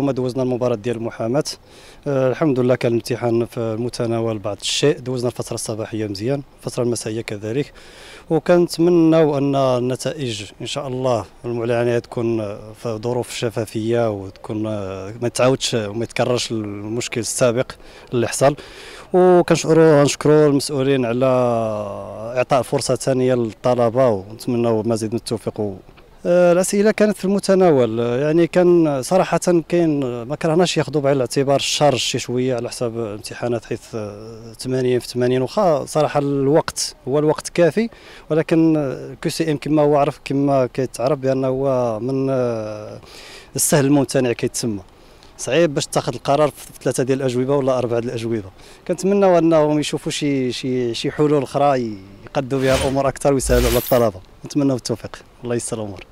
هما دوزنا المباراة ديال المحاماة. آه الحمد لله كان الامتحان في المتناول بعض الشيء. دوزنا الفترة الصباحية مزيان الفترة المسائية كذلك. وكنتمناو أن النتائج إن شاء الله المعلن عليها تكون في ظروف شفافية وتكون ما تعاودش وما يتكررش المشكل السابق اللي حصل. وكنشكروا نشكروا المسؤولين على إعطاء فرصة ثانية للطلبة ونتمنوا مزيد من التوفيق. الأسئلة كانت في المتناول. يعني كان صراحة كاين ما كرهناش ياخذوا بعين الاعتبار ال charge شي شوية على حساب الامتحانات حيث 80 في 80 واخا صراحة الوقت هو الوقت كافي ولكن QCM كما هو عرف كما كيتعرف بأنه هو من السهل الممتنع كيتسمى. صعيب باش تاخذ القرار في ثلاثة ديال الأجوبة ولا أربعة ديال الأجوبة. كنتمناو أنهم يشوفوا شي شي شي حلول أخرى يقدوا بها الأمور أكثر ويسهلوا على الطلبة. نتمناو التوفيق. الله يسر الأمور.